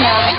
nhà